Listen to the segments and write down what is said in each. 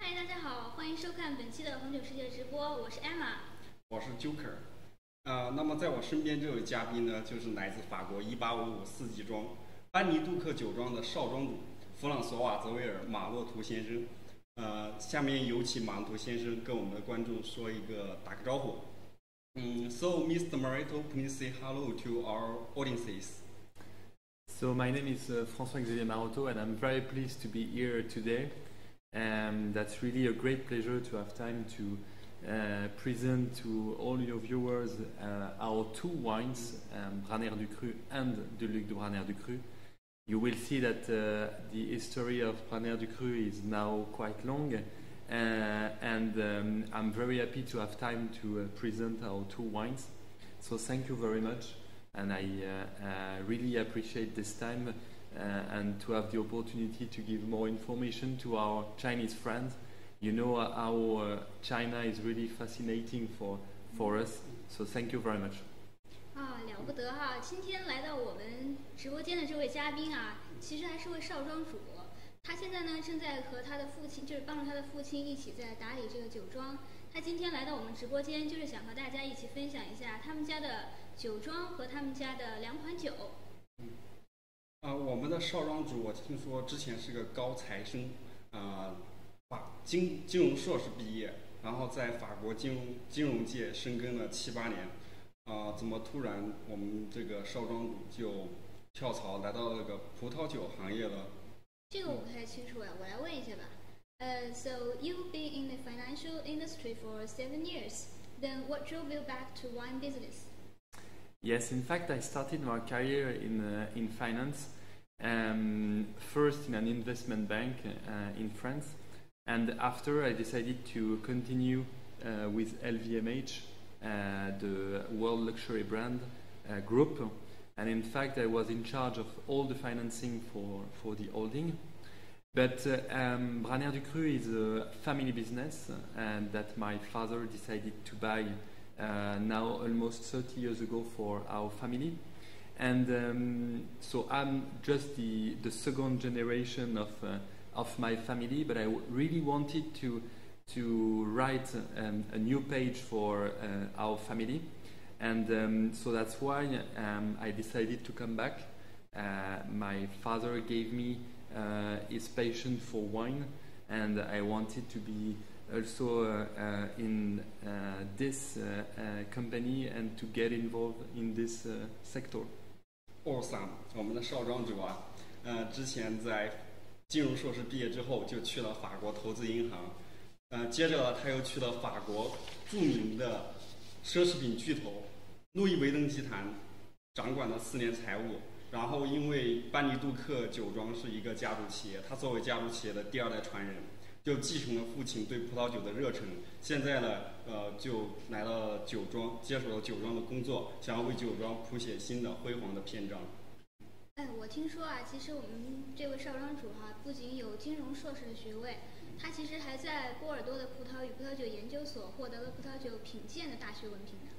嗨，大家好，欢迎收看本期的红酒世界直播，我是 Emma。我是 Joker，呃，那么在我身边这位嘉宾呢，就是来自法国一八五五四季庄班尼杜克酒庄的少庄主弗朗索瓦泽维尔马洛图先生。呃，下面有请马洛图先生跟我们的观众说一个打个招呼。嗯，So Mr. Marito, please say hello to our audiences. So my name is uh, François-Xavier Marotto and I'm very pleased to be here today. And that's really a great pleasure to have time to uh, present to all your viewers uh, our two wines, um, Branaire-Ducru and Duluc de Branaire-Ducru. You will see that uh, the history of Branaire-Ducru is now quite long uh, and um, I'm very happy to have time to uh, present our two wines. So thank you very much and I uh, really appreciate this time and to have the opportunity to give more information to our Chinese friends. You know uh, how uh, China is really fascinating for, for us, so thank you very much. 啊，了不得哈！今天来到我们直播间的这位嘉宾啊，其实还是位少庄主。他现在呢正在和他的父亲，就是帮助他的父亲一起在打理这个酒庄。他今天来到我们直播间，就是想和大家一起分享一下他们家的酒庄和他们家的两款酒。 啊、我们的少庄主，我听说之前是个高材生，啊、法金金融硕士毕业，然后在法国金融金融界深耕了七八年，啊、怎么突然我们这个少庄主就跳槽来到了个葡萄酒行业了？这个我不太清楚啊，我来问一下吧。呃、s o you've been in the financial industry for seven years. Then what drove you back to wine business? Yes, in fact, I started my career in, uh, in finance, um, first in an investment bank uh, in France, and after I decided to continue uh, with LVMH, uh, the world luxury brand uh, group. And in fact, I was in charge of all the financing for, for the holding. But uh, um, Branaire-Ducru is a family business and that my father decided to buy now almost 30 years ago for our family. And um, so I'm just the, the second generation of, uh, of my family, but I really wanted to, to write um, a new page for uh, our family. And um, so that's why um, I decided to come back. Uh, my father gave me uh, his passion for wine, and I wanted to be also uh, in uh, this uh, company and to get involved in this uh, sector. Awesome，，我们的少庄主啊，呃，之前在金融硕士毕业之后就去了法国投资银行，呃，接着他又去了法国著名的奢侈品巨头路易威登集团，掌管了四年财务。然后因为班尼杜克酒庄是一个家族企业，他作为家族企业的第二代传人，就继承了父亲对葡萄酒的热忱。现在呢，呃，就来到了酒庄，接手了酒庄的工作，想要为酒庄谱写新的辉煌的篇章。哎，我听说啊，其实我们这位少庄主哈、不仅有金融硕士的学位，他其实还在波尔多的葡萄与葡萄酒研究所获得了葡萄酒品鉴的大学文凭呢。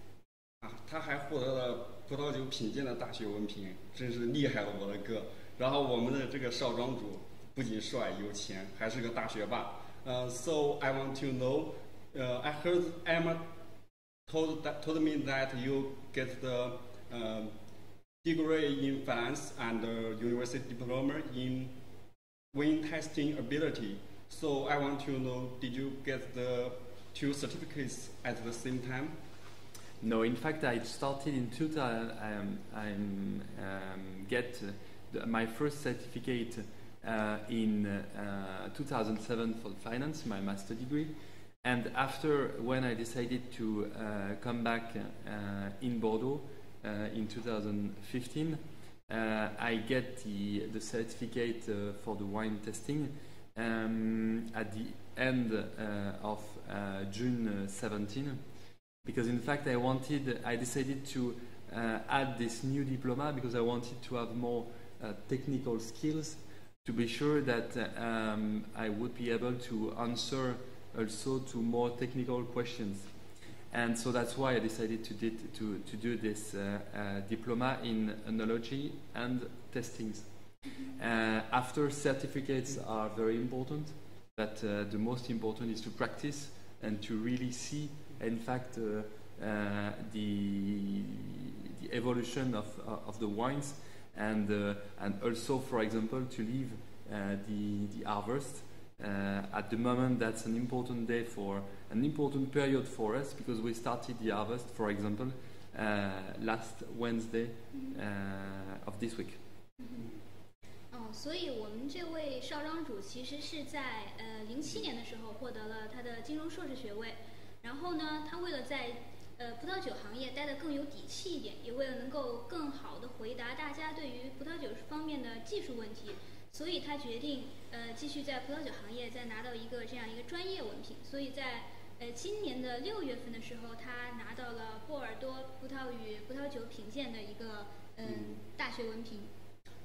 啊，他还获得了葡萄酒品鉴的大学文凭，真是厉害了，我的哥！然后我们的这个少庄主不仅帅有钱，还是个大学霸。呃、s I want to know. I heard Emma told that told me that you get the uh, degree in finance and uh, university diploma in wine testing ability. So I want to know, did you get the two certificates at the same time? No, in fact, I started in 2000. Um, I um, get uh, the, my first certificate uh, in uh, 2007 for finance, my master degree. And after, when I decided to uh, come back uh, in Bordeaux uh, in 2015, uh, I get the, the certificate uh, for the wine testing um, at the end uh, of uh, June uh, 17 because in fact I wanted, I decided to uh, add this new diploma because I wanted to have more uh, technical skills to be sure that um, I would be able to answer also to more technical questions. And so that's why I decided to, did, to, to do this uh, uh, diploma in enology and testings. Uh, after certificates are very important, But uh, the most important is to practice and to really see, in fact, uh, uh, the, the evolution of, of the wines and, uh, and also, for example, to leave uh, the, the harvest. Uh, at the moment, that's an important day for an important period for us because we started the harvest, for example, last Wednesday of this week. 哦，所以我们这位少庄主其实是在呃零七年的时候获得了他的金融硕士学位，然后呢，他为了在 呃，葡萄酒行业待得更有底气一点，也为了能够更好的回答大家对于葡萄酒方面的技术问题，所以他决定呃继续在葡萄酒行业再拿到一个这样一个专业文凭。所以在呃今年的六月份的时候，他拿到了波尔多葡萄与葡萄酒品鉴的一个嗯大学文凭。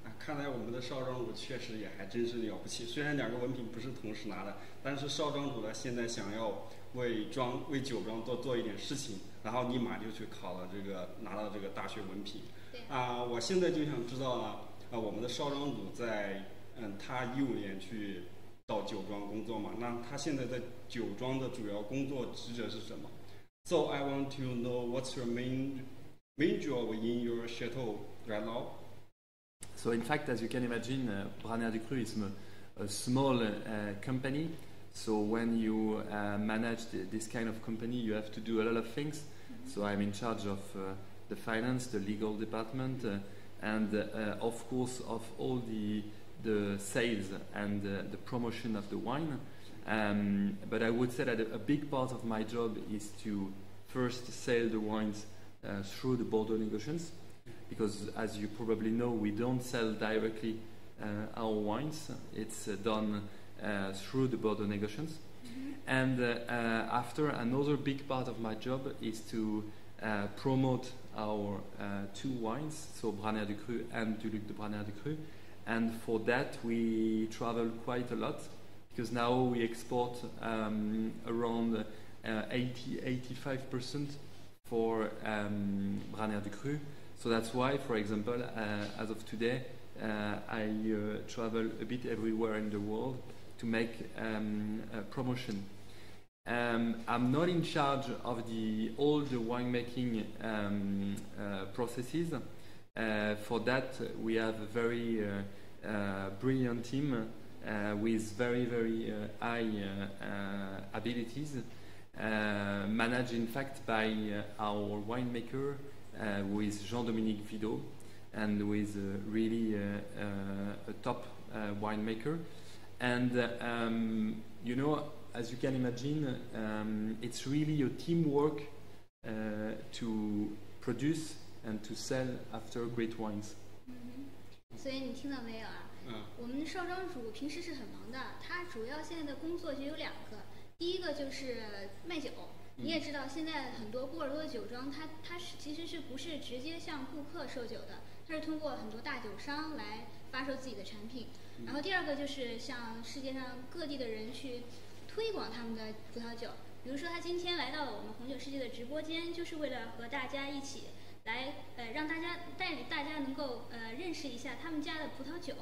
啊，看来我们的少庄主确实也还真是了不起。虽然两个文凭不是同时拿的，但是少庄主呢现在想要为庄为酒庄多做一点事情。然后立马就去考了这个拿到这个大学文凭。啊、呃，我现在就想知道啊，啊、呃，我们的邵章祖在嗯，他一五年去到酒庄工作嘛，那他现在在酒庄的主要工作职责是什么？So I want to know what's your main main job in your chateau right now. So in fact, as you can imagine, uh, Branaire-Ducru is a small uh, company. So when you uh, manage the, this kind of company, you have to do a lot of things. So I'm in charge of uh, the finance, the legal department, uh, and uh, of course of all the the sales and the promotion of the wine. Um, but I would say that a, big part of my job is to first sell the wines uh, through the Bordeaux négociants, because as you probably know, we don't sell directly uh, our wines. It's uh, done through the Bordeaux négociants. And uh, uh, after, another big part of my job is to uh, promote our two wines, so Branaire-Ducru and Duluc de Branaire-Ducru. And for that, we travel quite a lot because now we export um, around 80 85% for um, Branaire-Ducru. So that's why, for example, uh, as of today, uh, I uh, travel a bit everywhere in the world to make um, promotion. Um, I'm not in charge of the all the winemaking um, uh, processes. Uh, for that, we have a very uh, brilliant team with very very high abilities, managed in fact by our winemaker, with Jean-Dominique Videau, and with really a top winemaker. And um, you know, as you can imagine, um, it's really a teamwork uh, to produce and to sell after great wines. 所以你听到没有啊？嗯，我们的少庄主平时是很忙的，他主要现在的工作就有两个，第一个就是卖酒。你也知道，现在很多波尔多的酒庄，它它是其实是不是直接向顾客售酒的？它是通过很多大酒商来发售自己的产品。然后第二个就是向世界上各地的人去推广他们的葡萄酒。比如说，他今天来到了我们红酒世界的直播间，就是为了和大家一起来，呃，让大家带领大家能够呃认识一下他们家的葡萄酒。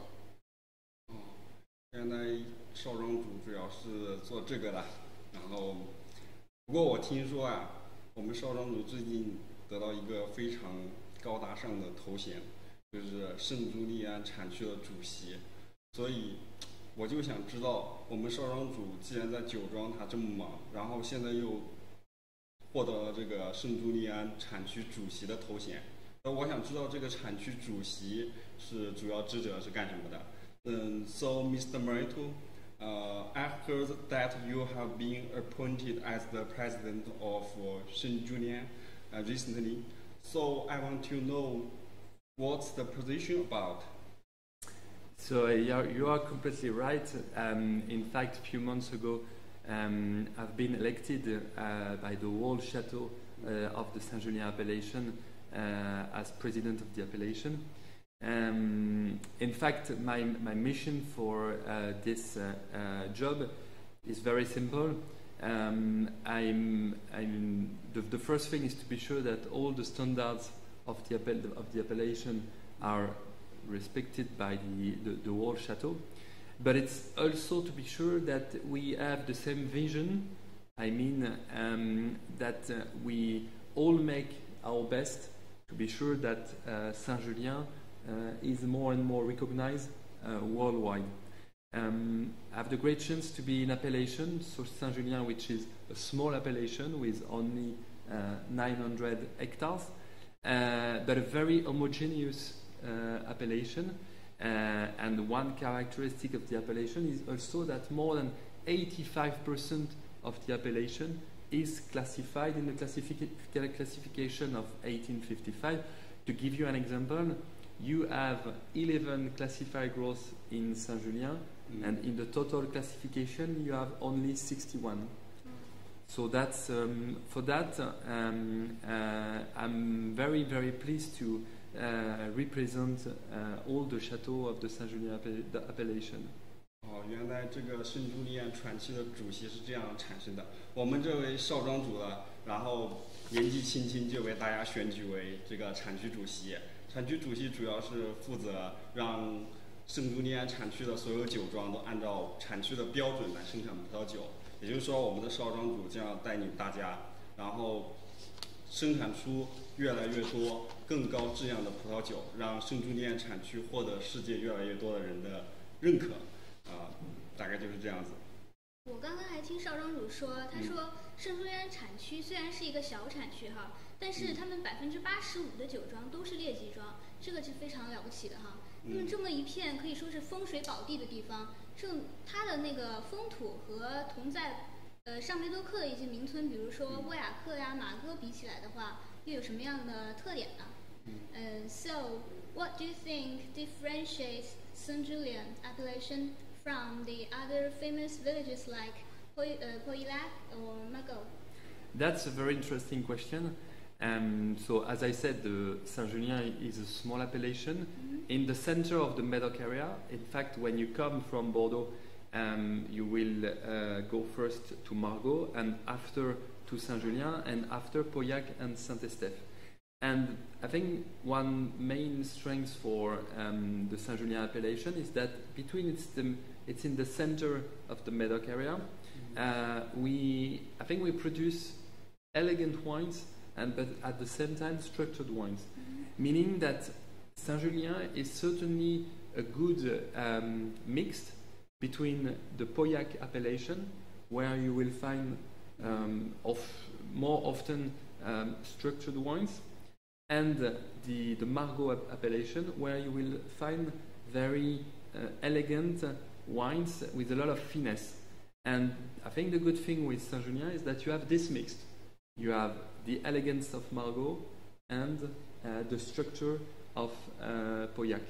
哦，原来少庄主主要是做这个的。然后，不过我听说啊，我们少庄主最近得到一个非常高大上的头衔，就是圣朱利安产区的主席。所以我就想知道，我们少商组既然在酒庄它这么忙，然后现在又获得了这个圣朱利安产区主席的头衔，那我想知道这个产区主席是主要职责是干什么的？嗯，So Mr. Maroteaux, uh, I heard that you have been appointed as the president of Saint Julien recently. So I want to know what's the position about. So uh, you are completely right. Um, in fact, a few months ago, um, I've been elected uh, by the whole chateau uh, of the Saint-Julien appellation uh, as president of the appellation. Um, in fact, my, my mission for uh, this uh, job is very simple. Um, I'm, I'm the, the, first thing is to be sure that all the standards of the, of the appellation are respected by the, the, the whole chateau. but it's also to be sure that we have the same vision. I mean, um, that uh, we all make our best to be sure that uh, Saint Julien uh, is more and more recognized uh, worldwide. Um, I have the great chance to be in appellation, so Saint Julien, which is a small appellation with only uh, 900 hectares, uh, but a very homogeneous appellation. Uh, and one characteristic of the appellation is also that more than 85% of the appellation is classified in the classific- classification of 1855. To give you an example, you have 11 classified growths in Saint Julien, Mm. and in the total classification, you have only 61. So that's um, for that. Um, uh, I'm very very pleased to uh, represent uh, all the chateau of the Saint Julien the appellation. 哦，原来这个圣朱利安传奇的主席是这样产生的。我们这位少庄主呢，然后年纪轻轻就被大家选举为这个产区主席。产区主席主要是负责让圣朱利安产区的所有酒庄都按照产区的标准来生产葡萄酒。也就是说，我们的少庄主将要带领大家，然后生产出越来越多更高质量的葡萄酒，让圣朱利安产区获得世界越来越多的人的认可。啊，大概就是这样子。我刚刚还听少庄主说，他说圣朱利安产区虽然是一个小产区哈，但是他们百分之八十五的酒庄都是劣级庄，这个是非常了不起的哈。那么这么一片可以说是风水宝地的地方，正它的那个风土和同在呃上梅多克的一些名村，比如说沃雅克呀、马哥比起来的话，又有什么样的特点呢？呃，So what do you think differentiates Saint Julien appellation from the other famous villages like Poy- uh, or Margaux? That's a very interesting question. Um, so, as I said, the Saint Julien is a small appellation in the center of the Medoc area. In fact, when you come from Bordeaux, um, you will uh, go first to Margaux and after to Saint Julien and after Pauillac and Saint Estèphe. And I think one main strength for um, the Saint Julien appellation is that between it's, the, it's in the center of the Medoc area. Uh, we, I think we produce elegant wines and but at the same time structured wines, meaning that Saint Julien is certainly a good um, mix between the Pauillac appellation, where you will find um, of more often um, structured wines, and the, the Margaux appellation, where you will find very uh, elegant wines with a lot of finesse. And I think the good thing with Saint Julien is that you have this mixed. You have the elegance of Margaux and uh, the structure of uh, Pauillac.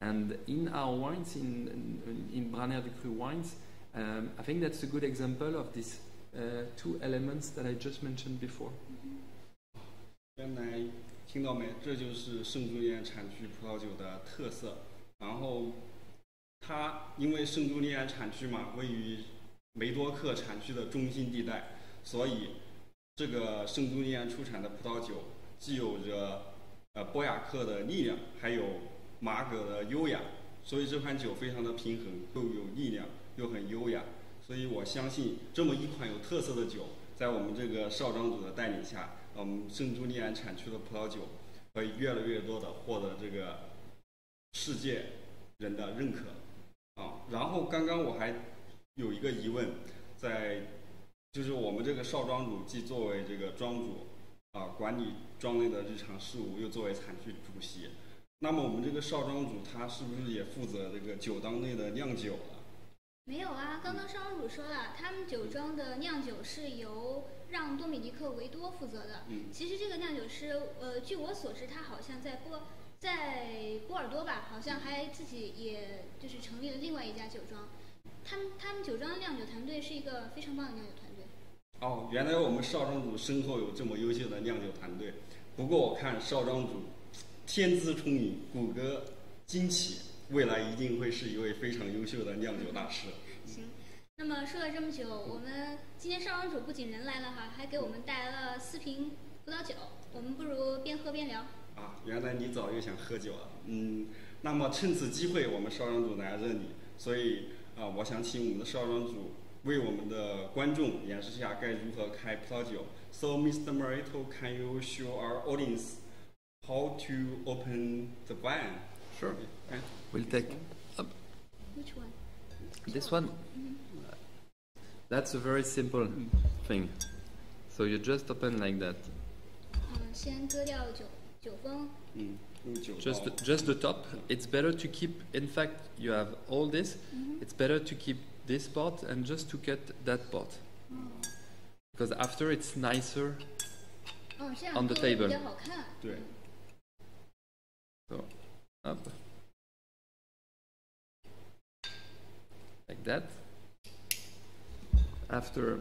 And in our wines, in, in, in Braner du Cru wines, um, I think that's a good example of these uh, two elements that I just mentioned before. 听到没？这就是圣朱利安产区葡萄酒的特色。然后，它因为圣朱利安产区嘛，位于梅多克产区的中心地带，所以这个圣朱利安出产的葡萄酒既有着呃波雅克的力量，还有马葛的优雅，所以这款酒非常的平衡，又有力量，又很优雅。所以我相信这么一款有特色的酒，在我们这个少庄主的带领下，我们圣朱利安产区的葡萄酒会越来越多的获得这个世界人的认可啊。然后刚刚我还有一个疑问，在就是我们这个少庄主既作为这个庄主啊，管理庄内的日常事务，又作为产区主席，那么我们这个少庄主他是不是也负责这个酒当内的酿酒了？没有啊，刚刚少庄主说了，他们酒庄的酿酒是由让多米尼克维多负责的。嗯其实这个酿酒师，呃，据我所知，他好像在波在波尔多吧，好像还自己也就是成立了另外一家酒庄。他们他们酒庄的酿酒团队是一个非常棒的酿酒团队。哦，原来我们少庄主身后有这么优秀的酿酒团队。不过我看少庄主天资聪颖，骨骼惊奇，未来一定会是一位非常优秀的酿酒大师。行，那么说了这么久，我们今天少庄主不仅人来了哈，还给我们带来了四瓶葡萄酒。我们不如边喝边聊。啊，原来你早就想喝酒了。嗯，那么趁此机会，我们少庄主来到这里，所以啊，我想请我们的少庄主为我们的观众演示一下该如何开葡萄酒。So, Mr. Marito, can you show our audience how to open the wine? Sure. We'll take Which one? this one. That's a very simple thing. So you just open like that. 嗯，先割掉酒酒封，嗯，用酒 Just 刀 just the top. It's better to keep. In fact, you have all this. It's better to keep this part and just to cut that part. Because after it's nicer. 哦，这样 On the 割得 table 比较好看。对， So up like that. After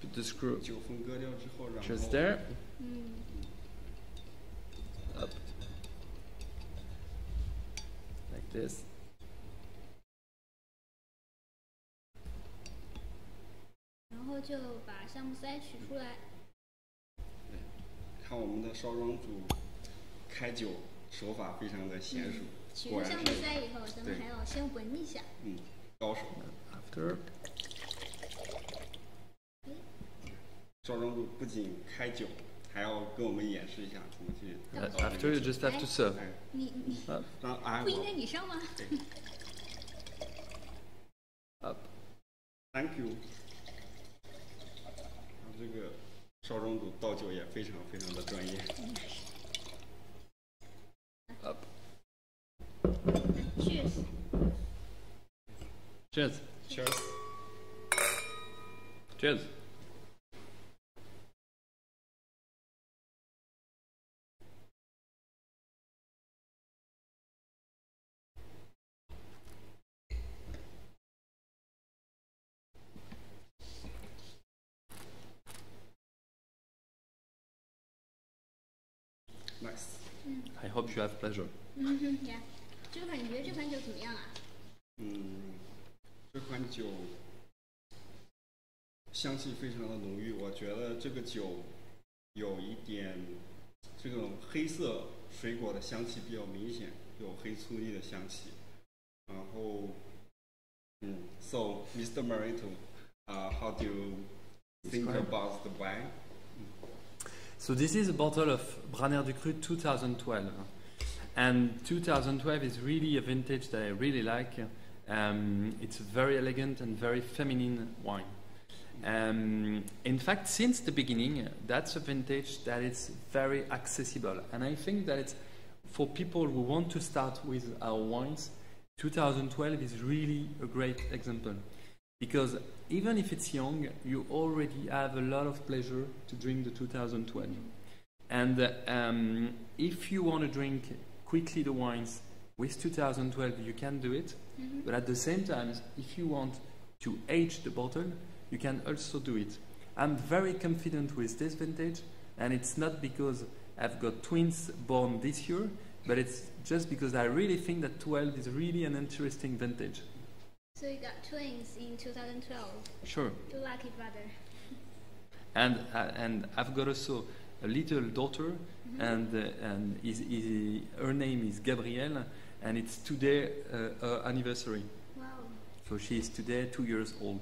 put the screw 酒封割掉之后，然后 just there. 嗯， up like this. 然后就把橡木塞取出来。看我们的少庄主开酒手法非常的娴熟，取出橡果然是木塞以后，咱们对还要先闻一下。嗯高手。 After 少庄主不仅开酒，还要跟我们演示一下怎么去 uh, 倒这个 after you just have to serve. 哎，你你不应该你上吗？对 up. Thank you。这个少庄主倒酒也非常非常的专业。Up. Cheers。Cheers. Cheers。Cheers. P.F. pleasure，嗯哼，这款你觉这款酒怎么样啊？嗯，这款酒香气非常的浓郁，我觉得这个酒有一点这种黑色水果的香气比较明显，有黑醋栗的香气。然后，嗯，So Mr. Marito，啊，How do you think about the wine？So this is a bottle of Branaire-Ducru 2012. And 2012 is really a vintage that I really like. Um, it's a very elegant and very feminine wine. Um, in fact, since the beginning, that's a vintage that is very accessible. And I think that it's for people who want to start with our wines, 2012 is really a great example. Because even if it's young, you already have a lot of pleasure to drink the 2020. And um, if you want to drink quickly the wines with 2012, you can do it. But at the same time, if you want to age the bottle, you can also do it. I'm very confident with this vintage, and it's not because I've got twins born this year, but it's just because I really think that 12 is really an interesting vintage. So you got twins in 2012. Sure. You lucky brother. and uh, and I've got also a little daughter, and uh, and is, is, her name is Gabrielle, and it's today uh, her anniversary. 哇哦。 So she is today two years old.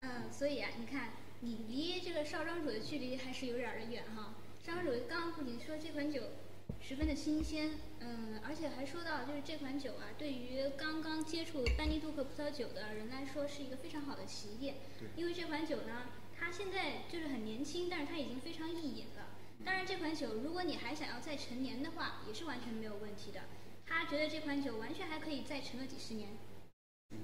嗯，所以啊，你看，你离这个少庄主的距离还是有点儿的远哈。少庄主刚刚不仅说这款酒 十分的新鲜，嗯，而且还说到就是这款酒啊，对于刚刚接触班尼杜克葡萄酒的人来说是一个非常好的起点。对因为这款酒呢，它现在就是很年轻，但是它已经非常易饮了。当然，这款酒如果你还想要再陈年的话，也是完全没有问题的。他觉得这款酒完全还可以再陈个几十年。嗯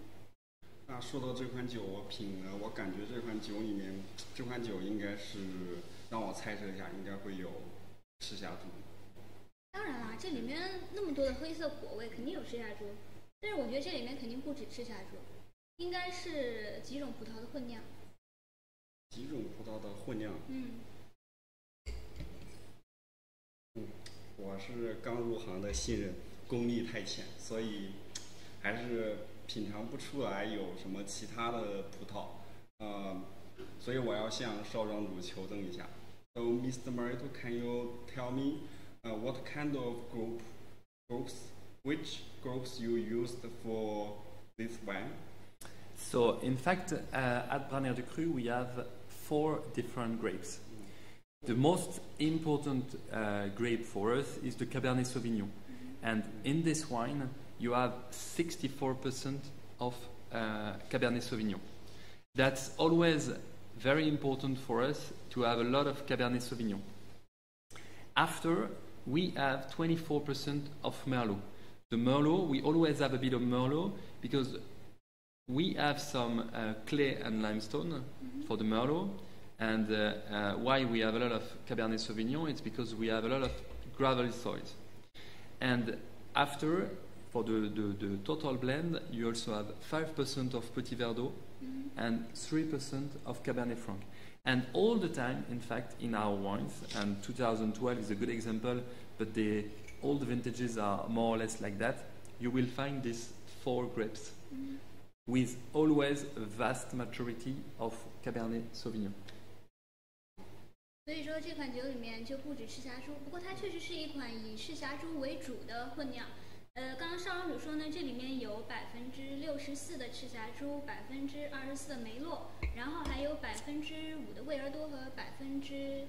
那说到这款酒，我品了，我感觉这款酒里面，这款酒应该是让我猜测一下，应该会有赤霞珠。当然啦，这里面那么多的黑色果味，肯定有赤霞珠。但是我觉得这里面肯定不止赤霞珠，应该是几种葡萄的混酿。几种葡萄的混酿。嗯，我是刚入行的新人，功力太浅，所以还是品尝不出来有什么其他的葡萄。呃，所以我要向少庄主求证一下。So, Mr. Marito, can you tell me uh, what kind of group groups, which groups you used for this wine? So, in fact, uh, at Branaire-Ducru, we have four different grapes. The most important uh, grape for us is the Cabernet Sauvignon. And in this wine, you have 64% of uh, Cabernet Sauvignon. That's always very important for us to have a lot of Cabernet Sauvignon. After, we have 24% of Merlot. The Merlot, we always have a bit of Merlot because we have some uh, clay and limestone for the Merlot. And uh, uh, why we have a lot of Cabernet Sauvignon, it's because we have a lot of gravel soils. And after, for the, the, the total blend, you also have 5% of Petit Verdot and 3% of Cabernet Franc. And all the time, in fact, in our wines, and 2012 is a good example, but the, all the vintages are more or less like that, you will find these four grapes with always a vast majority of Cabernet Sauvignon. 所以说这款酒里面就不止赤霞珠，不过它确实是一款以赤霞珠为主的混酿。 呃，刚刚邵庄主说呢，这里面有百分之六十四的赤霞珠，百分之二十四的梅洛，然后还有百分之五的魏尔多和百分之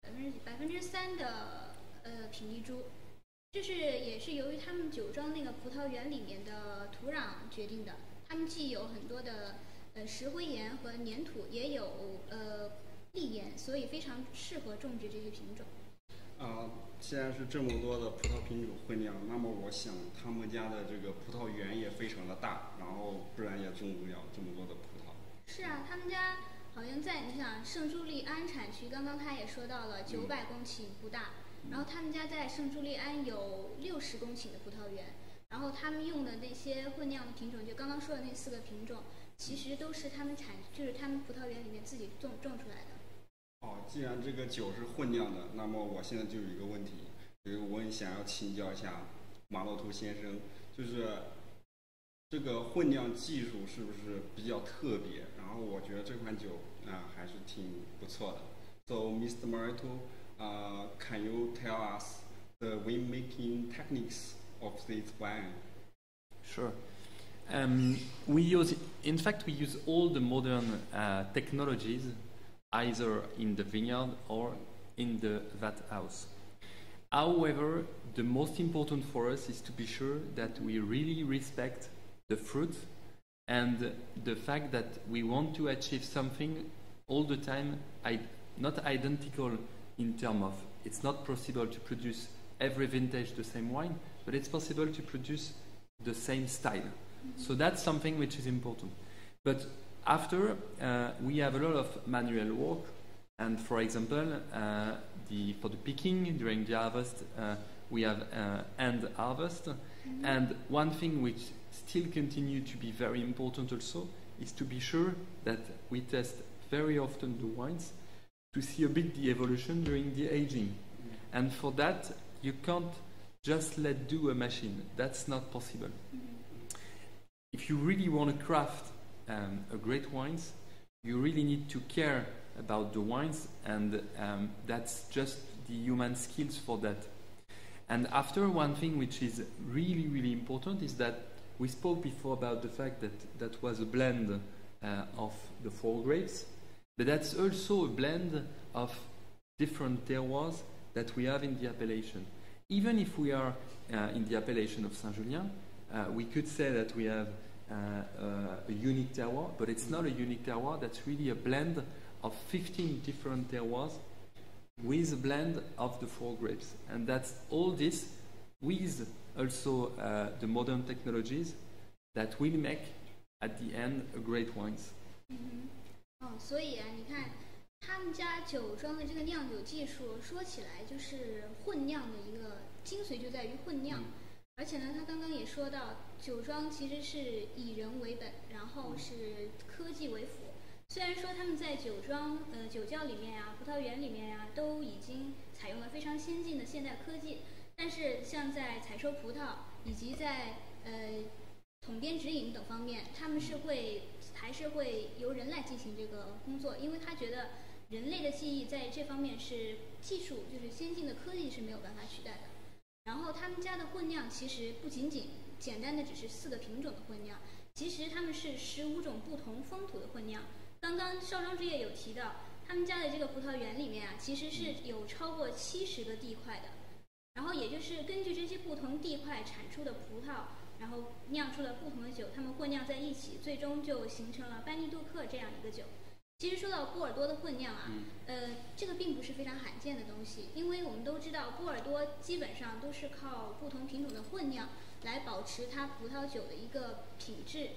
百分之百分之三的呃品丽珠。这是也是由于他们酒庄那个葡萄园里面的土壤决定的。他们既有很多的呃石灰岩和粘土，也有呃砾岩，所以非常适合种植这些品种。啊、既然是这么多的葡萄品种混酿，那么我想他们家的这个葡萄园也非常的大，然后不然也种不了这么多的葡萄。是啊，他们家好像在你想圣朱利安产区，刚刚他也说到了九百公顷不大，然后他们家在圣朱利安有六十公顷的葡萄园，然后他们用的那些混酿的品种，就刚刚说的那四个品种，其实都是他们产，就是他们葡萄园里面自己种种出来的。哦，既然这个酒是混酿的，那么我现在就有一个问题，就是我也想要请教一下马洛图先生，就是这个混酿技术是不是比较特别？然后我觉得这款酒啊、还是挺不错的。So, Mr. Marito, uh, can you tell us the winemaking techniques of this wine? Sure. Um, we use, in fact, we use all the modern uh, technologies either in the vineyard or in the vat house. However, the most important for us is to be sure that we really respect the fruit and the fact that we want to achieve something all the time, I, not identical in terms of it's not possible to produce every vintage the same wine, but it's possible to produce the same style. Mm-hmm. So that's something which is important. But after, uh, we have a lot of manual work, and for example, uh, the, for the picking during the harvest, uh, we have uh, hand harvest. And one thing which still continue to be very important also is to be sure that we test very often the wines to see a bit the evolution during the aging. And for that, you can't just let do a machine. That's not possible. If you really want to craft um, a great wines, you really need to care about the wines, and um, that's just the human skills for that. And after one thing which is really, really important is that we spoke before about the fact that that was a blend uh, of the four grapes, but that's also a blend of different terroirs that we have in the appellation. Even if we are uh, in the appellation of Saint-Julien, uh, we could say that we have a unique terroir, but it's not a unique terroir. That's really a blend of 15 different terroirs with a blend of the four grapes. And that's all this with also uh, the modern technologies that will make at the end a great wines. 哦，所以啊，你看他们家酒庄的这个酿酒技术，说起来就是混酿的一个精髓就在于混酿。 而且呢，他刚刚也说到，酒庄其实是以人为本，然后是科技为辅。虽然说他们在酒庄、呃酒窖里面呀、葡萄园里面呀，都已经采用了非常先进的现代科技，但是像在采收葡萄以及在呃统编指引等方面，他们是会还是会由人来进行这个工作，因为他觉得人类的记忆在这方面是技术，就是先进的科技是没有办法取代的。然后他们家的混酿其实不仅仅简单的只是四个品种的混酿，其实他们是十五种不同风土的混酿。刚刚少庄主也有提到，他们家的这个葡萄园里面啊，其实是有超过七十个地块的。然后也就是根据这些不同地块产出的葡萄，然后酿出了不同的酒，他们混酿在一起，最终就形成了班尼杜克这样一个酒。其实说到波尔多的混酿啊，呃，这个并不是非常罕见的东西，因为我们都知道波尔多基本上都是靠不同品种的混酿来保持它葡萄酒的一个品质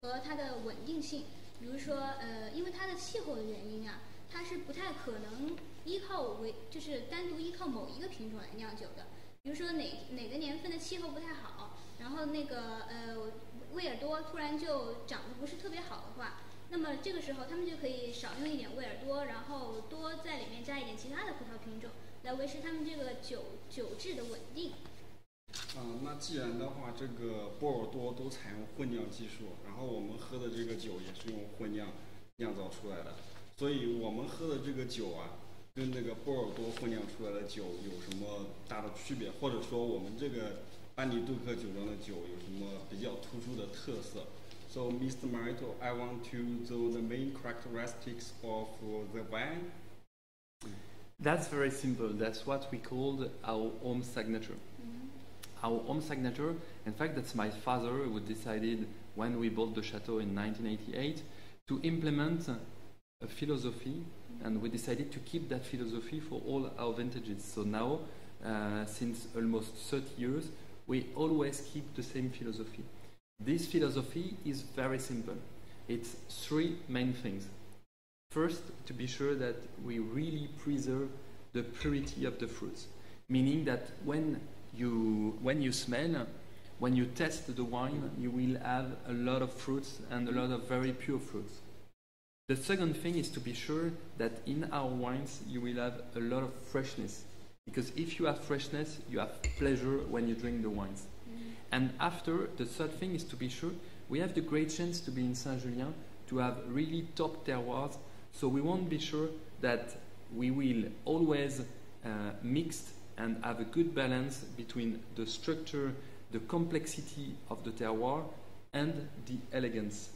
和它的稳定性。比如说，呃，因为它的气候的原因啊，它是不太可能依靠为就是单独依靠某一个品种来酿酒的。比如说哪哪个年份的气候不太好，然后那个呃威尔多突然就长得不是特别好的话。那么这个时候，他们就可以少用一点威尔多，然后多在里面加一点其他的葡萄品种，来维持他们这个酒酒质的稳定。嗯，那既然的话，这个波尔多都采用混酿技术，然后我们喝的这个酒也是用混酿酿造出来的，所以我们喝的这个酒啊，跟那个波尔多混酿出来的酒有什么大的区别？或者说，我们这个班尼杜克酒庄的酒有什么比较突出的特色？So, Mr. Maroteaux, I want to know the main characteristics of the wine. That's very simple. That's what we called our home signature. Mm-hmm. Our home signature, in fact, that's my father who decided when we bought the chateau in 1988 to implement a philosophy, mm-hmm. and we decided to keep that philosophy for all our vintages. So now, uh, since almost 30 years, we always keep the same philosophy. This philosophy is very simple. It's three main things. First, to be sure that we really preserve the purity of the fruits, meaning that when you, when you smell, when you test the wine, you will have a lot of fruits and a lot of very pure fruits. The second thing is to be sure that in our wines you will have a lot of freshness, because if you have freshness, you have pleasure when you drink the wines. And after, the third thing is to be sure we have the great chance to be in Saint Julien to have really top terroirs. So we want to be sure that we will always uh, mix and have a good balance between the structure, the complexity of the terroir, and the elegance.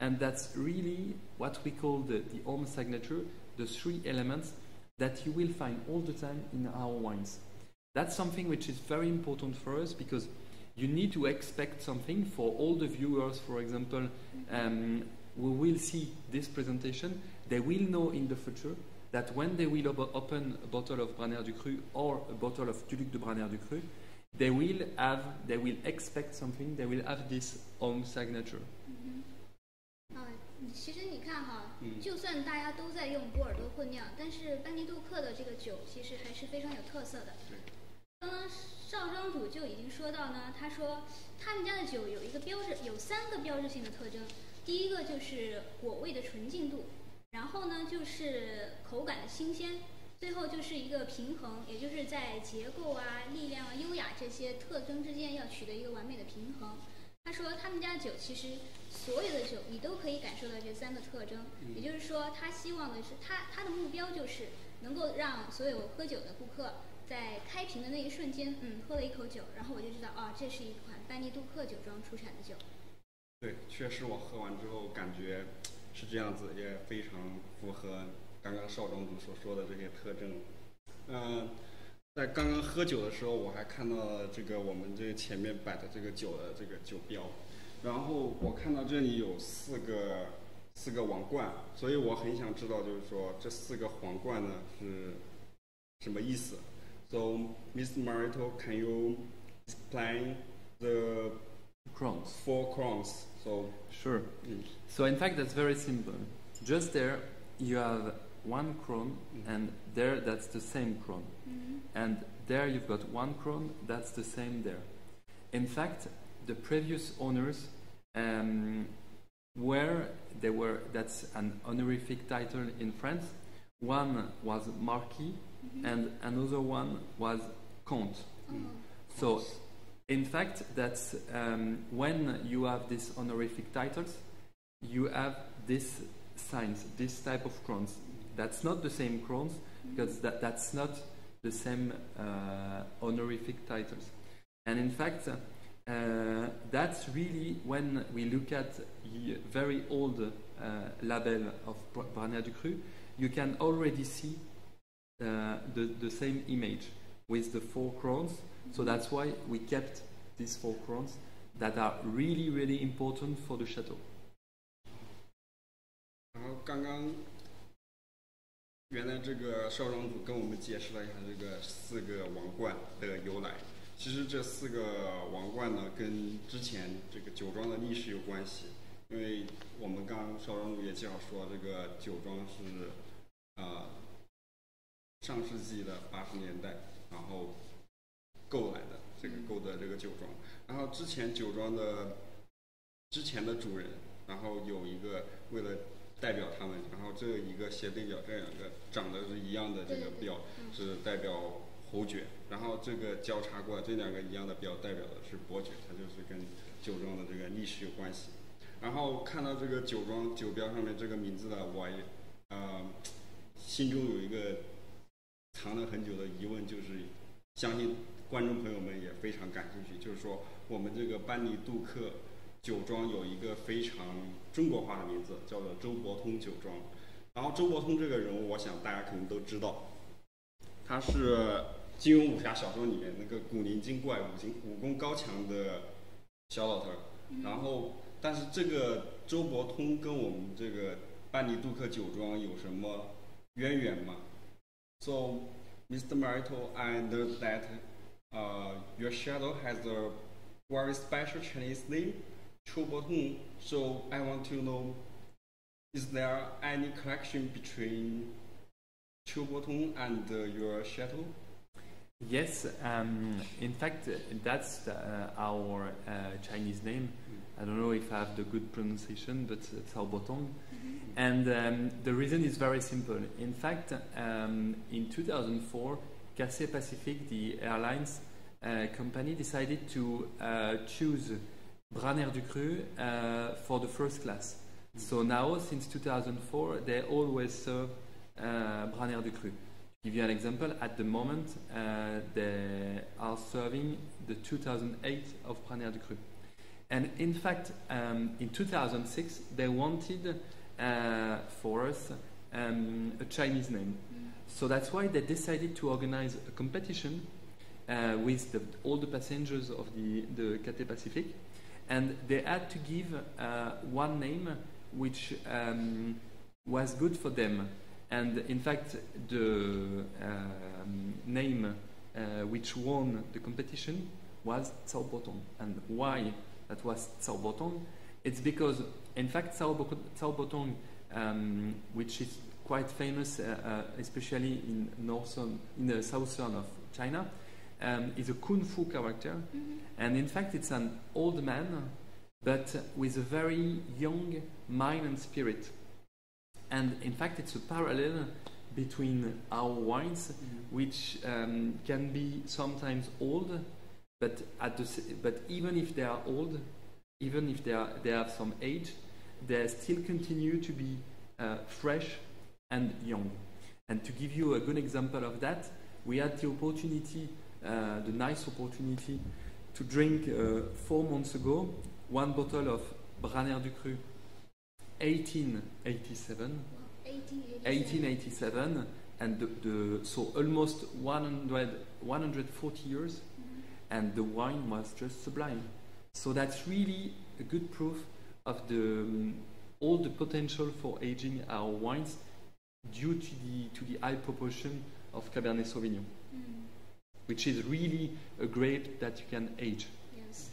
And that's really what we call the, the home signature, the three elements that you will find all the time in our wines. That's something which is very important for us because you need to expect something for all the viewers, for example, um, who will see this presentation. They will know in the future that when they will open a bottle of Branaire-Ducru or a bottle of Duluc de Branaire-Ducru, they will have, they will expect something, they will have this own signature. 其实你看哈，就算大家都在用波尔多混酿，但是班尼杜克的这个酒其实还是非常有特色的。刚刚少庄主就已经说到呢，他说他们家的酒有一个标志，有三个标志性的特征。第一个就是果味的纯净度，然后呢就是口感的新鲜，最后就是一个平衡，也就是在结构啊、力量啊、优雅这些特征之间要取得一个完美的平衡。他说他们家的酒其实所有的酒你都可以感受到这三个特征，也就是说他希望的是他他的目标就是能够让所有喝酒的顾客。在开瓶的那一瞬间，嗯，喝了一口酒，然后我就知道，啊，这是一款班尼杜克酒庄出产的酒。对，确实我喝完之后感觉是这样子，也非常符合刚刚少庄主所说的这些特征。嗯，在刚刚喝酒的时候，我还看到了这个我们这前面摆的这个酒的这个酒标，然后我看到这里有四个四个王冠，所以我很想知道，就是说这四个皇冠呢是什么意思？So, Mr. Maroteaux, can you explain the crowns? Four crowns. So sure. Mm. So in fact, that's very simple. Just there, you have one crown, mm. and there, that's the same crown, mm-hmm. and there you've got one crown. That's the same there. In fact, the previous owners um, were they were that's an honorific title in France. One was Marquis, mm-hmm. and another one was Comte. Mm. So, in fact, that's um, when you have these honorific titles, you have this signs, this type of crowns. That's not the same crowns mm-hmm. because that, that's not the same uh, honorific titles. And in fact, uh, that's really when we look at the very old uh, label of Br- Branaire-Ducru, you can already see the, the same image with the four crowns. So that's why we kept these four crowns that are really, really important for the chateau. 然后刚刚，原来这个少庄主跟我们解释了一下这个四个王冠的由来。其实这四个王冠呢，跟之前这个酒庄的历史有关系。因为我们刚刚少庄主也介绍说，这个酒庄是呃上世纪的八十年代，然后购来的这个购的这个酒庄。然后之前酒庄的之前的主人，然后有一个为了代表他们，然后这一个斜对角，这两个长得是一样的这个标是代表侯爵，然后这个交叉过来这两个一样的标代表的是伯爵，它就是跟酒庄的这个历史有关系。然后看到这个酒庄酒标上面这个名字呢，我也呃心中有一个藏了很久的疑问，就是相信观众朋友们也非常感兴趣，就是说我们这个班尼杜克酒庄有一个非常中国化的名字，叫做周伯通酒庄。然后周伯通这个人物，我想大家肯定都知道，他是金庸武侠小说里面那个古灵精怪、武功武功高强的小老头儿。然后，但是这个周伯通跟我们这个班尼杜克酒庄有什么渊源吗？So, Mr. Maroteaux, I know that uh, your chateau has a very special Chinese name, Zhou Botong. So I want to know, is there any connection between Zhou Botong and uh, your chateau? Yes, um, in fact, that's uh, our uh, Chinese name. I don't know if I have the good pronunciation, but uh, Cao Botong. And um, the reason is very simple. In fact, um, in 2004, Cathay Pacific, the airlines uh, company, decided to uh, choose Branaire-Ducru uh, for the first class. So now, since 2004, they always serve uh, Branaire-Ducru. Give you an example. At the moment, uh, they are serving the 2008 of Branaire-Ducru. And in fact, um, in 2006, they wanted uh, for us um, a Chinese name. So that's why they decided to organize a competition uh, with the, all the passengers of the, the Cathay Pacific. And they had to give uh, one name which um, was good for them. And in fact, the um, name uh, which won the competition was Cao Botong. And why that was Cao Botong? It's because, in fact, Cao, Bo- Botong, um, which is quite famous, uh, uh, especially in northern, in the southern of China, um, is a kung fu character. And in fact, it's an old man, but with a very young mind and spirit. And in fact, it's a parallel between our wines, which um, can be sometimes old, but at the, but even if they are old, even if they are they have some age, they still continue to be uh, fresh and young. And to give you a good example of that, we had the opportunity, uh, the nice opportunity, to drink uh, four months ago one bottle of Branaire-Ducru 1887 1887. 1887 and the, the so almost 100 140 years and the wine was just sublime so that's really a good proof of the um, all the potential for aging our wines due to the to the high proportion of cabernet sauvignon Mm. which is really a grape that you can age Yes.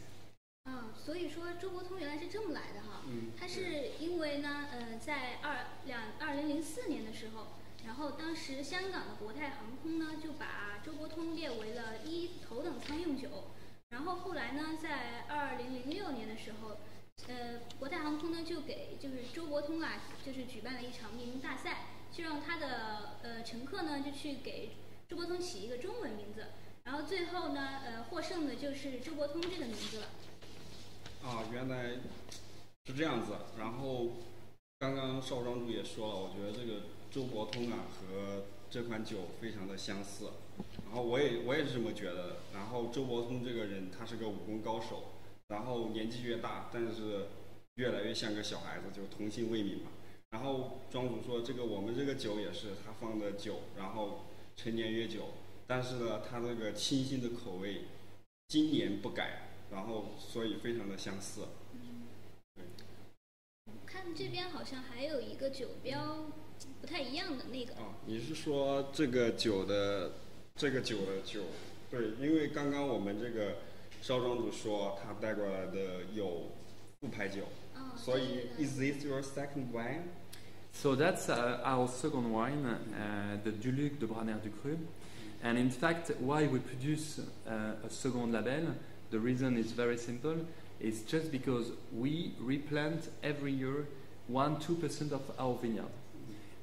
啊，所以说周伯通原来是这么来的哈。嗯他是因为呢，呃，在二两二零零四年的时候，然后当时香港的国泰航空呢就把周伯通列为了一头等舱用酒， 然后后来呢，在二零零六年的时候，呃，国泰航空呢就给就是周伯通啊，就是举办了一场命名大赛，就让他的呃乘客呢就去给周伯通起一个中文名字，然后最后呢，呃，获胜的就是周伯通这个名字了。啊，原来是这样子。然后刚刚邵庄主也说了，我觉得这个周伯通啊和这款酒非常的相似。然后我也我也是这么觉得的。然后周伯通这个人，他是个武功高手，然后年纪越大，但是越来越像个小孩子，就童心未泯嘛。然后庄主说，这个我们这个酒也是他放的酒，然后陈年越久，但是呢，它这个清新的口味，今年不改，然后所以非常的相似。看这边好像还有一个酒标不太一样的那个。哦，你是说这个酒的这个酒的酒？对，因为刚刚我们这个邵庄主说他带过来的有副牌酒，哦、所以 Is this your second wine? So that's uh, our second wine, uh, the Duluc de Branaire-Ducru. And in fact, why we produce uh, a second label, the reason is very simple. It's just because we replant every year 1 2% of our vineyard.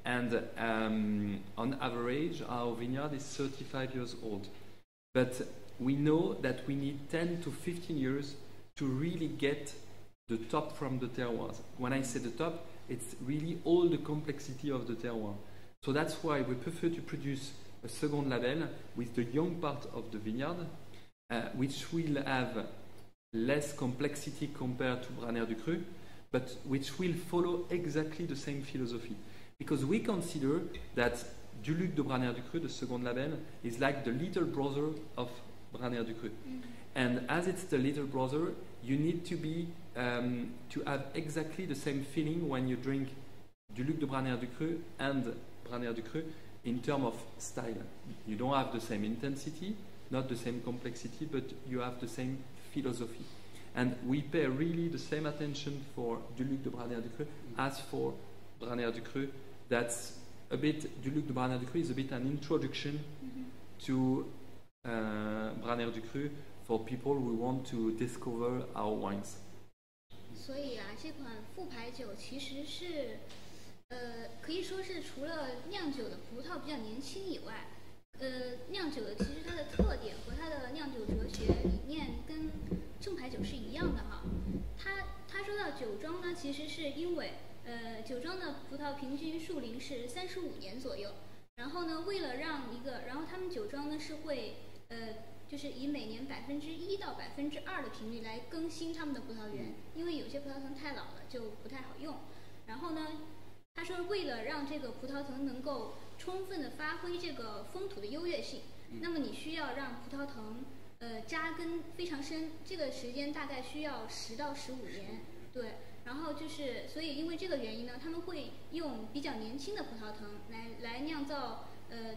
And um, on average, our vineyard is 35 years old. But we know that we need 10 to 15 years to really get the top from the terroirs. When I say the top, it's really all the complexity of the terroir. So that's why we prefer to produce a second label with the young part of the vineyard, uh, which will have less complexity compared to Branaire-Ducru, but which will follow exactly the same philosophy. Because we consider that Duluc de Branaire-Ducru, the second label, is like the little brother of Branaire-Ducru. And as it's the little brother, you need to be um, to have exactly the same feeling when you drink Duluc de Branaire-Ducru and Branaire-Ducru in terms of style. You don't have the same intensity, not the same complexity, but you have the same philosophy. And we pay really the same attention for Duluc de Branaire-Ducru as for Branaire-Ducru. That's a bit, Duluc de Braner du Cru is a bit an introduction to uh, Braner du Cru for people who want to discover our wines. 所以啊，这款副牌酒其实是，呃，可以说是除了酿酒的葡萄比较年轻以外，呃，酿酒的其实它的特点和它的酿酒哲学理念跟正牌酒是一样的哈。他他说到酒庄呢，其实是因为，呃，酒庄的葡萄平均树龄是三十五年左右，然后呢，为了让一个，然后他们酒庄呢是会，呃。就是以每年百分之一到百分之二的频率来更新他们的葡萄园，因为有些葡萄藤太老了就不太好用。然后呢，他说为了让这个葡萄藤能够充分的发挥这个风土的优越性，那么你需要让葡萄藤呃扎根非常深，这个时间大概需要十到十五年。对，然后就是所以因为这个原因呢，他们会用比较年轻的葡萄藤来来酿造呃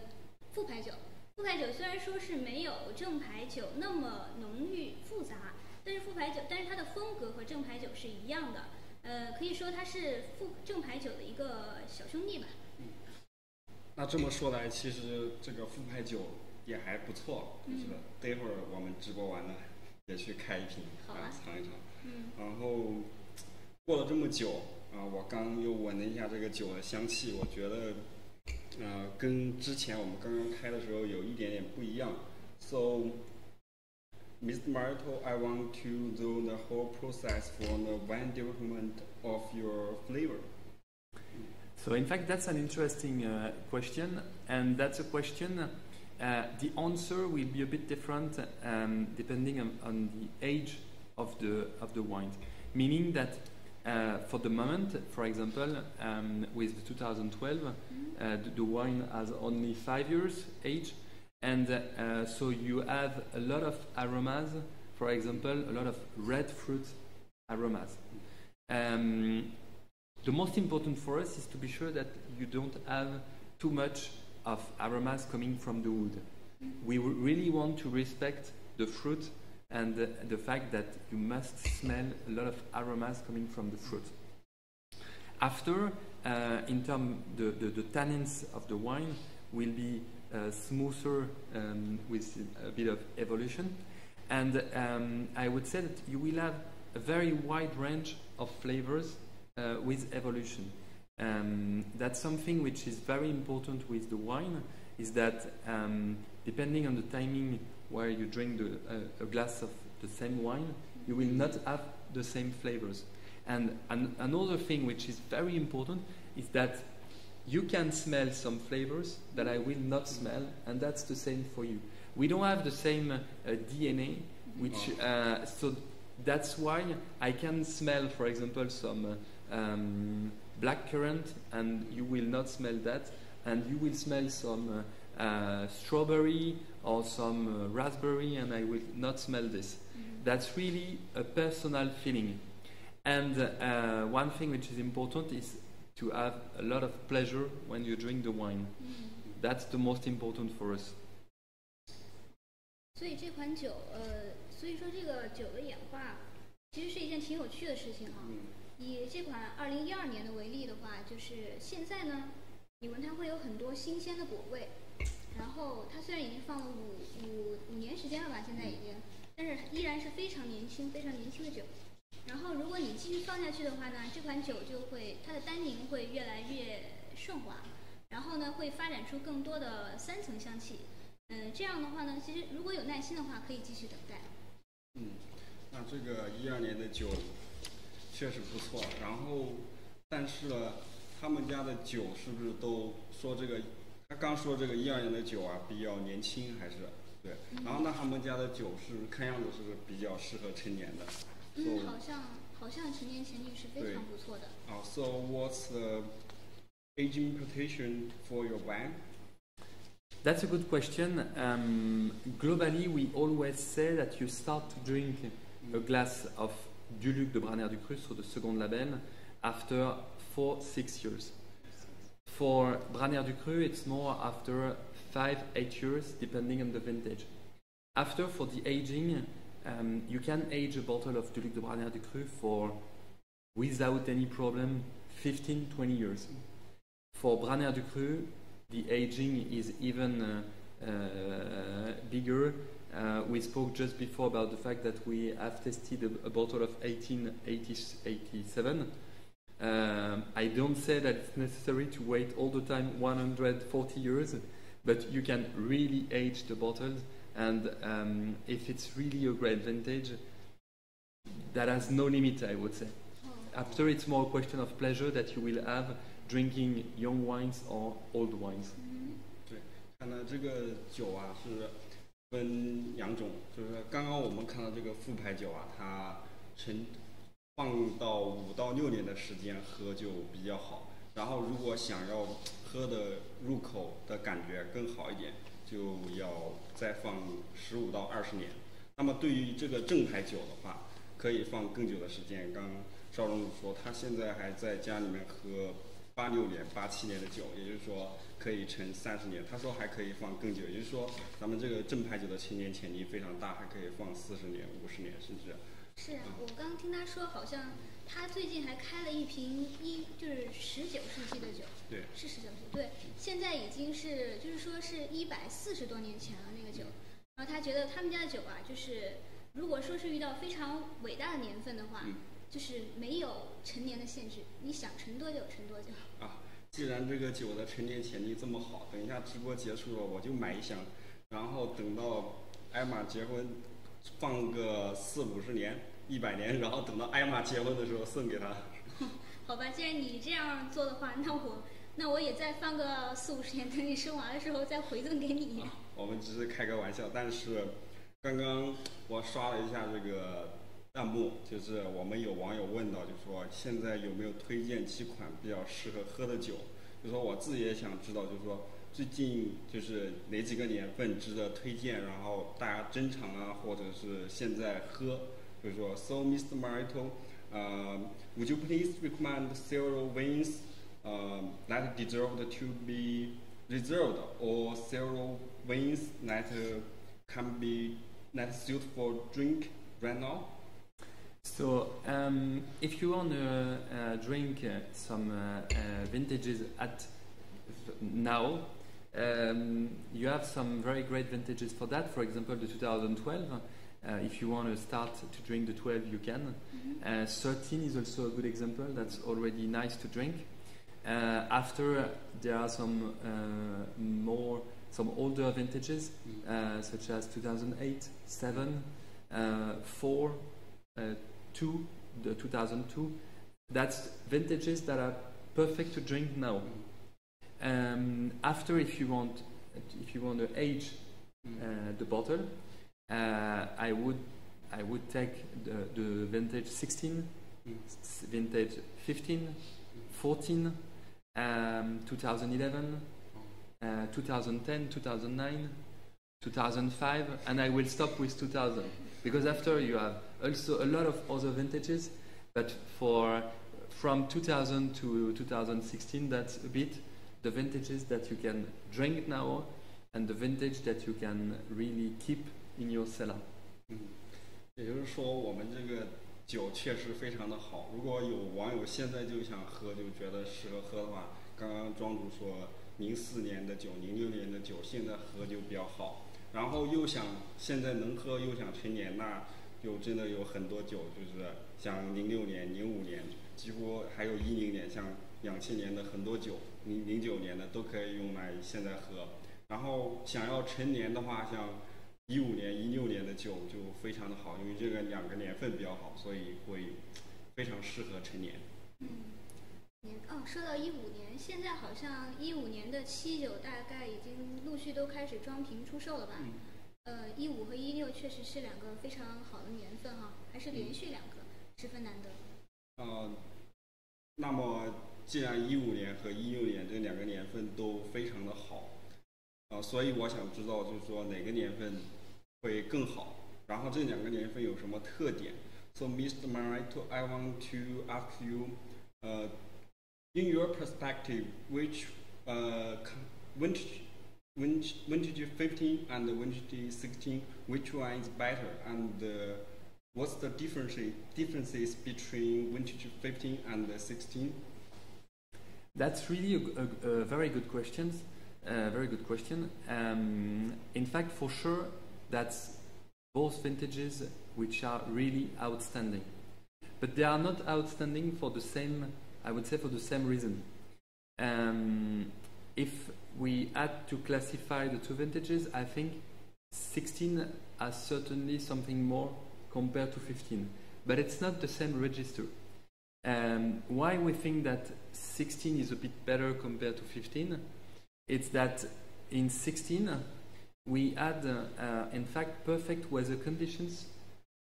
副牌酒。副牌酒虽然说是没有正牌酒那么浓郁复杂，但是副牌酒，但是它的风格和正牌酒是一样的。呃，可以说它是副正牌酒的一个小兄弟吧。嗯那这么说来，其实这个副牌酒也还不错，就是待会儿我们直播完了也去开一瓶好啊尝一尝。嗯然后过了这么久啊，我刚又闻了一下这个酒的香气，我觉得，呃，跟之前我们刚刚开的时候有一点点不一样。So, Mr. Maroteaux, I want to do the whole process for the wine development of your flavor. So, in fact, that's an interesting uh, question, and that's a question. Uh, the answer will be a bit different um, depending on, on the age of the of the wine, meaning that uh, for the moment, for example, um, with the 2012, uh, the, the wine has only five years age, and uh, so you have a lot of aromas. For example, a lot of red fruit aromas. Um, the most important for us is to be sure that you don't have too much of aromas coming from the wood. We really want to respect the fruit and the, the fact that you must smell a lot of aromas coming from the fruit. After, uh, in terms the, the, the tannins of the wine will be uh, smoother um, with a bit of evolution, and um, I would say that you will have a very wide range of flavors uh, with evolution. Um, that's something which is very important with the wine, is that um, depending on the timing where you drink the, uh, a glass of the same wine, you will not have the same flavors. And an, another thing which is very important is that you can smell some flavors that I will not smell, and that's the same for you. We don't have the same uh, DNA, which uh, so That's why I can smell, for example, some uh, um, black currant, and you will not smell that, and you will smell some uh, uh, strawberry or some uh, raspberry, and I will not smell this. That's really a personal feeling. And uh, one thing which is important is to have a lot of pleasure when you drink the wine. That's the most important for us. 所以这款酒，呃，所以说这个酒的演化，其实是一件挺有趣的事情哈、嗯以这款二零一二年的为例的话，就是现在呢，你闻它会有很多新鲜的果味， 然后它虽然已经放了五五五年时间了吧，现在已经，但是依然是非常年轻、非常年轻的酒。然后如果你继续放下去的话呢，这款酒就会它的单宁会越来越顺滑，然后呢会发展出更多的三层香气。嗯，这样的话呢，其实如果有耐心的话，可以继续等待。嗯，那这个一二年的酒确实不错，然后但是呢，他们家的酒是不是都说这个？他刚说这个一二年的酒啊，比较年轻，还是对。然后那他们家的酒是看样子是比较适合成年的。嗯，好像好像成年前景是非常不错的。啊，So what's the aging potential for your wine? That's a good question. Um, globally, we always say that you start to drink a glass of Duluc de Branaire-Ducru, so the second label, after four, six years. For Branaire-Ducru, it's more after five, eight years, depending on the vintage. After, for the aging, um, you can age a bottle of Duluc de Branaire-Ducru for, without any problem, 15, 20 years. For Branaire-Ducru, the aging is even uh, uh, bigger. Uh, we spoke just before about the fact that we have tested a, a bottle of 1887. Um, I don't say that it's necessary to wait all the time 140 years, but you can really age the bottles, and um, if it's really a great vintage, that has no limit, I would say. 哦， After, it's more a question of pleasure that you will have drinking young wines or old wines. 嗯看来这个酒啊是分两种，就是刚刚我们看到这个副牌酒啊，它陈 放到五到六年的时间喝就比较好。然后如果想要喝的入口的感觉更好一点，就要再放十五到二十年。那么对于这个正牌酒的话，可以放更久的时间。刚邵荣说他现在还在家里面喝八六年、八七年的酒，也就是说可以陈三十年。他说还可以放更久，也就是说咱们这个正牌酒的陈年潜力非常大，还可以放四十年、五十年，甚至是啊，我刚听他说，好像他最近还开了一瓶一就是十九世纪的酒，对是十九世纪，对，现在已经是就是说是一百四十多年前了那个酒。然后他觉得他们家的酒啊，就是如果说是遇到非常伟大的年份的话，嗯就是没有陈年的限制，你想陈多久陈多久。啊。既然这个酒的陈年潜力这么好，等一下直播结束了我就买一箱，然后等到艾玛结婚，放个四五十年、一百年，然后等到艾玛结婚的时候送给她。好吧，既然你这样做的话，那我那我也再放个四五十年，等你生娃的时候再回赠给你。我们只是开个玩笑，但是刚刚我刷了一下这个弹幕，就是我们有网友问到，就说现在有没有推荐几款比较适合喝的酒？就说我自己也想知道，就是说最近就是哪几个年份值得推荐，然后大家珍藏啊，或者是现在喝，比如说 So Mr. Maroteaux，呃，Would you please recommend several wines，呃，that deserved to be reserved or several wines that can be that suit for drink right now? So, um, if you want to uh, drink uh, some uh, uh vintages at uh, now, um, you have some very great vintages for that. For example, the 2012. Uh, if you want to start to drink the 12, you can. Uh, 13 is also a good example. That's already nice to drink. Uh, after there are some uh, more some older vintages uh, such as 2008, 7, uh, 4, uh, 2, the 2002. That's vintages that are perfect to drink now. Um, after, if you want, if you want to age uh, the bottle, uh, I would I would take the, the vintage 16, Mm. vintage 15, 14, um, 2011, uh, 2010, 2009, 2005, and I will stop with 2000 because after you have also a lot of other vintages, but for from 2000 to 2016, that's a bit the vintages that you can drink now and the vintage that you can really keep in your cellar. 嗯，也就是说，我们这个酒确实非常的好。如果有网友现在就想喝，就觉得适合喝的话，刚刚庄主说，零四年的酒、零六年的酒现在喝就比较好。然后又想现在能喝又想陈年，那就真的有很多酒，就是像零六年、零五年，几乎还有一零年，像两千年的很多酒，零零九年的都可以用来现在喝。然后想要陈年的话，像一五年、一六年的酒就非常的好，因为这个两个年份比较好，所以会非常适合陈年。年哦，说到一五年，现在好像一五年的七酒大概已经陆续都开始装瓶出售了吧？嗯呃，一五和一六确实是两个非常好的年份哈，还是连续两个，十分难得。呃，那么既然一五年和一六年这两个年份都非常的好，啊，所以我想知道就是说哪个年份会更好，然后这两个年份有什么特点？So Mr. Maroteaux, I want to ask you, uh, in your perspective, which uh vintage vintage, vintage 15 and vintage 16, which one is better and uh, what's the difference differences between vintage 15 and 16? That's really a, a- a very good question. Uh, very good question. Um, in fact, for sure, that's both vintages which are really outstanding. But they are not outstanding for the same, I would say, for the same reason. Um, if we had to classify the two vintages, I think 16 has certainly something more compared to 15. But it's not the same register. Um, why we think that 16 is a bit better compared to 15? It's that in 16 we had, uh, uh, in fact, perfect weather conditions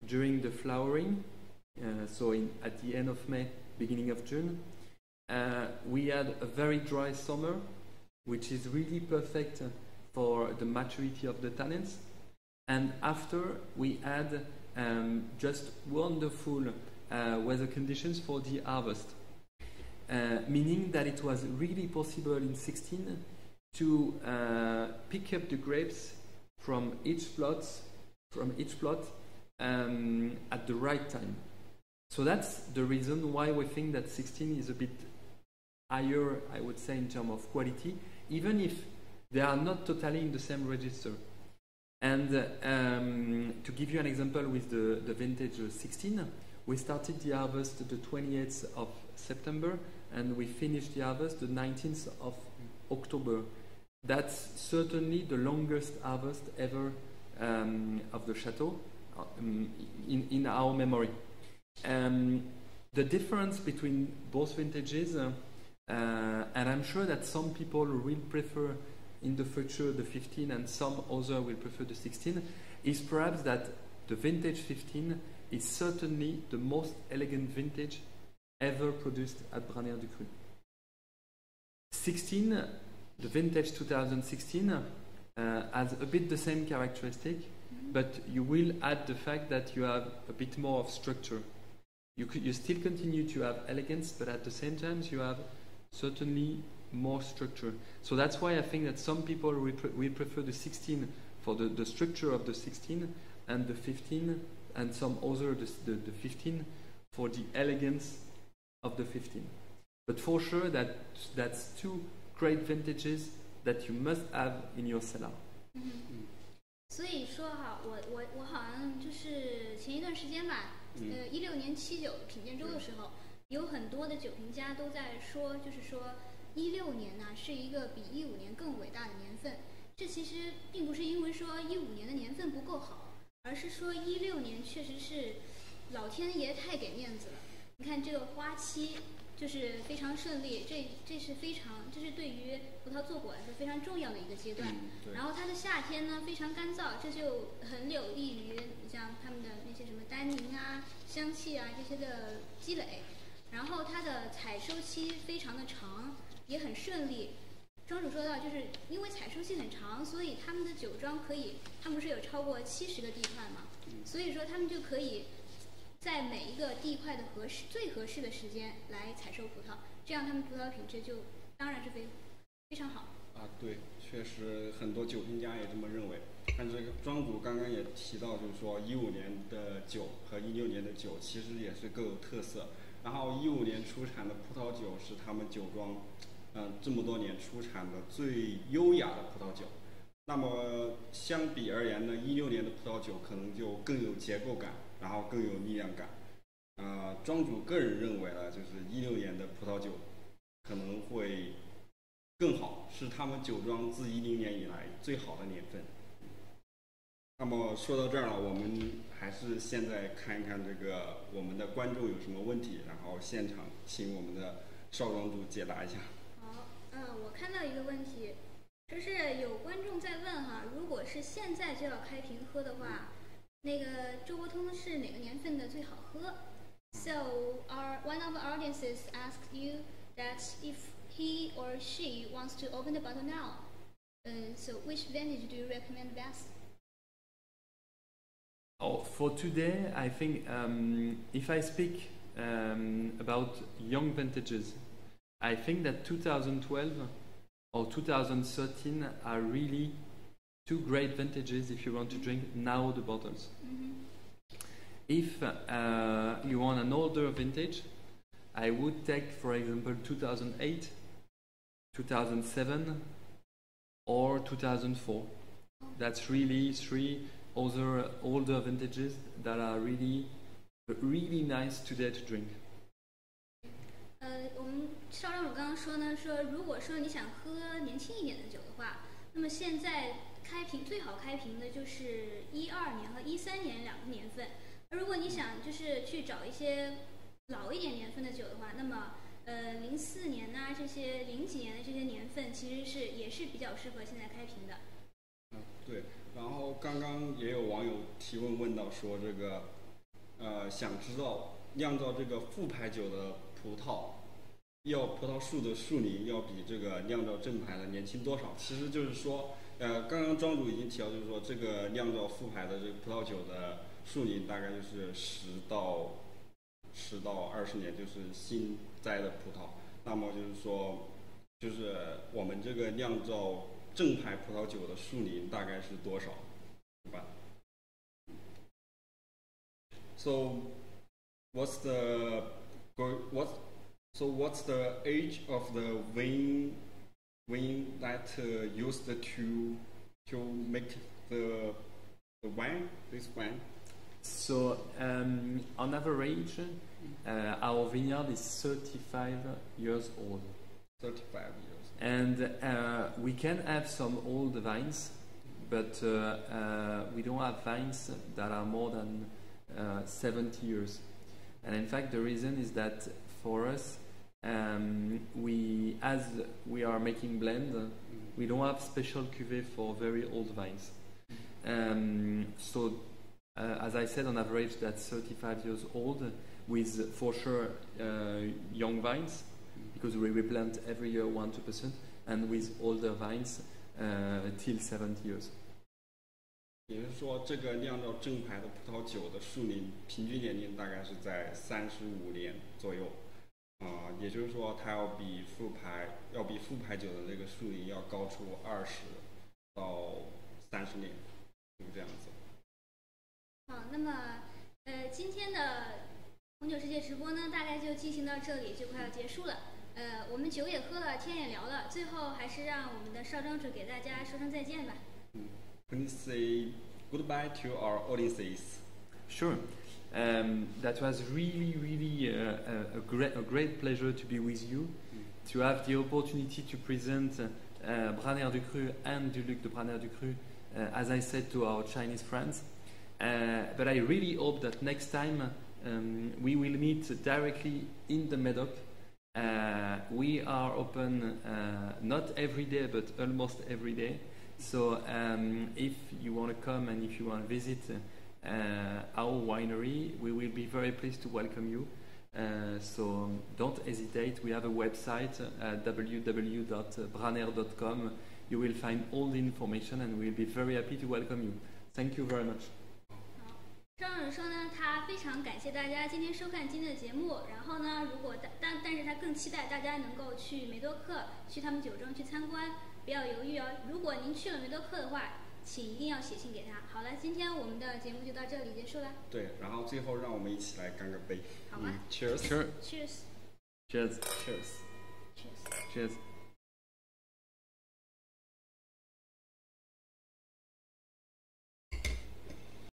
during the flowering. Uh, so in, at the end of May, beginning of June, uh, we had a very dry summer, which is really perfect for the maturity of the tannins. And after we had um, just wonderful uh, weather conditions for the harvest, uh, meaning that it was really possible in 16 to uh, pick up the grapes from each plot, from each plot um, at the right time. So that's the reason why we think that 16 is a bit higher, I would say, in terms of quality, even if they are not totally in the same register. And um, to give you an example with the, the vintage uh, 16, we started the harvest the 28th of September and we finished the harvest the 19th of October. That's certainly the longest harvest ever um, of the chateau uh, um, in, in our memory. Um, the difference between both vintages, uh, uh, and I'm sure that some people will prefer in the future the 15 and some other will prefer the 16, is perhaps that the vintage 15 is certainly the most elegant vintage ever produced at Branaire-Ducru. 16, the vintage 2016, uh, has a bit the same characteristic, but you will add the fact that you have a bit more of structure. You, you still continue to have elegance, but at the same time you have certainly more structure. So that's why I think that some people will, pre- will prefer the 16 for the, the structure of the 16 and the 15 and some other the, the, the 15 for the elegance of the 15. But for sure that that's two great vintages that you must have in your cellar. 嗯，所以说哈，我我我好像就是前一段时间吧，嗯呃，一六年七九品鉴周的时候，有很多的酒评家都在说，就是说一六年呢是一个比一五年更伟大的年份。这其实并不是因为说一五年的年份不够好， 而是说一六年确实是老天爷太给面子了。你看这个花期，就是非常顺利，这这是非常，这是对于葡萄做果来说非常重要的一个阶段。嗯，然。后它的夏天呢非常干燥，这就很有利于你像它们的那些什么单宁啊、香气啊这些的积累。然后它的采收期非常的长，也很顺利。庄主说到，就是因为采收期很长，所以他们的酒庄可以，他们不是有超过七十个地块嘛，所以说他们就可以在每一个地块的合适、最合适的时间来采收葡萄，这样他们葡萄品质就当然是非非常好。啊，对，确实很多酒评家也这么认为。但这个庄主刚刚也提到，就是说一五年的酒和一六年的酒其实也是各有特色。然后一五年出产的葡萄酒是他们酒庄，嗯、这么多年出产的最优雅的葡萄酒。那么相比而言呢，一六年的葡萄酒可能就更有结构感，然后更有力量感。呃，庄主个人认为呢，就是一六年的葡萄酒可能会更好，是他们酒庄自一零年以来最好的年份。那么说到这儿了，我们还是现在看一看这个我们的观众有什么问题，然后现场请我们的邵庄主解答一下。好，嗯，我看到一个问题，就是有观众在问哈，如果是现在就要开瓶喝的话，那个周伯通是哪个年份的最好喝？So our one of the audiences asked you that if he or she wants to open the bottle now, uh, so which vintage do you recommend best? Oh, for today, I think um, if I speak um, about young vintages, I think that 2012 or 2013 are really two great vintages if you want to drink now the bottles. If uh, you want an older vintage, I would take, for example, 2008, 2007, or 2004. That's really three other older vintages that are really, really nice today to drink. 呃，我们邵庄主刚刚说呢，说如果说你想喝年轻一点的酒的话，那么现在开瓶最好开瓶的就是一二年和一三年两个年份。如果你想就是去找一些老一点年份的酒的话，那么呃零四年呐、这些零几年的这些年份其实是也是比较适合现在开瓶的。嗯，对。然后刚刚也有网友提问问到说这个，呃，想知道酿造这个副牌酒的葡萄，要葡萄树的树龄要比这个酿造正牌的年轻多少？其实就是说，呃，刚刚庄主已经提到，就是说这个酿造副牌的这个葡萄酒的树龄大概就是十到十到二十年，就是新栽的葡萄。那么就是说，就是我们这个酿造正牌葡萄酒的树龄大概是多少，对吧？So, what's the what? So what's the age of the vine that uh, used to to make the the wine? This wine. So, um, on average, uh, our vineyard is 35 years old. 35 years. And uh, we can have some old vines, but uh, uh, we don't have vines that are more than uh, 70 years. And in fact, the reason is that for us, um, we, as we are making blend, we don't have special cuvée for very old vines. Um, so, uh, as I said, on average, that's 35 years old, with for sure uh, young vines, because we replant every year 1 2%, and with older vines uh, till 70 years. 也就是说，这个酿造正牌的葡萄酒的树龄平均年龄大概是在三十五年左右，啊、也就是说，它要比副牌要比副牌酒的那个树龄要高出二十到三十年，就是这样子。好，那么呃，今天的红酒世界直播呢，大概就进行到这里，就快要结束了。呃，我们酒也喝了，天也聊了，最后还是让我们的邵庄主给大家说声再见吧。Please say goodbye to our audiences. Sure. Um, that was really, really uh, a, a, great, a great pleasure to be with you, to have the opportunity to present uh, Branaire-Ducru and Duluc de Branaire-Ducru, uh, as I said to our Chinese friends. Uh, but I really hope that next time um, we will meet directly in the Medoc Uh, we are open uh, not every day, but almost every day. So um, if you want to come and if you want to visit uh, our winery, we will be very pleased to welcome you. Uh, so don't hesitate. We have a website, uh, www.branaire.com. You will find all the information and we'll be very happy to welcome you. Thank you very much. 张教授呢，他非常感谢大家今天收看今天的节目。然后呢，如果但但但是他更期待大家能够去梅多克，去他们酒庄去参观。不要犹豫哦。如果您去了梅多克的话，请一定要写信给他。好了，今天我们的节目就到这里结束了。对，然后最后让我们一起来干个杯。好吧嗯，Cheers。